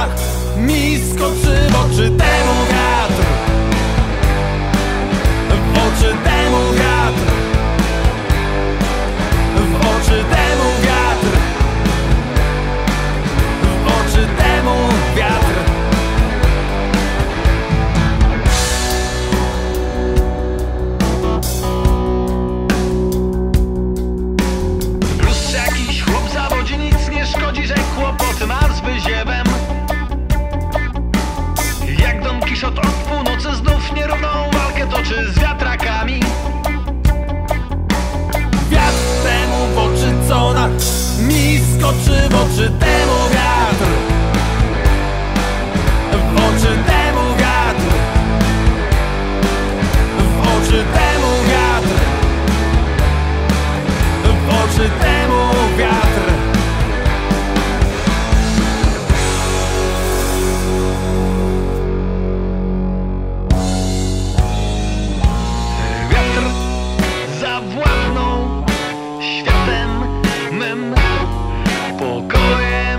kolanach Mi skoczy w oczy temu wiatr W oczy temu wiatr W oczy temu wiatr W oczy temu wiatr Plus jakiś chłop zawodzi, nic nie szkodzi, że kłopoty masz by oczy temu. people going.